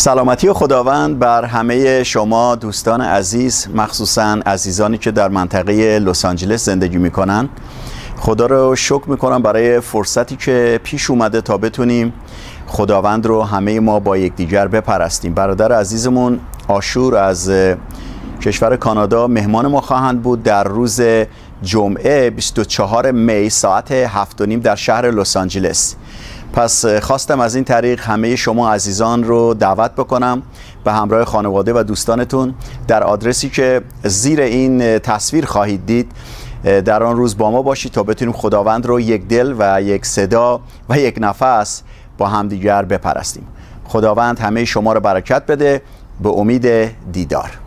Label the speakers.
Speaker 1: سلامتی خداوند بر همه شما دوستان عزیز مخصوصا عزیزانی که در منطقه لس آنجلس زندگی می‌کنن. خدا رو شکر می‌کنم برای فرصتی که پیش اومده تا بتونیم خداوند رو همه ما با یکدیگر بپرستیم. برادر عزیزمون آشور از کشور کانادا مهمان ما خواهند بود در روز جمعه 24 می ساعت 7 نیم در شهر لس آنجلس. پس خواستم از این طریق همه شما عزیزان رو دعوت بکنم به همراه خانواده و دوستانتون در آدرسی که زیر این تصویر خواهید دید. در آن روز با ما باشید تا بتونیم خداوند رو یک دل و یک صدا و یک نفس با همدیگر بپرستیم. خداوند همه شما رو برکت بده. به امید دیدار.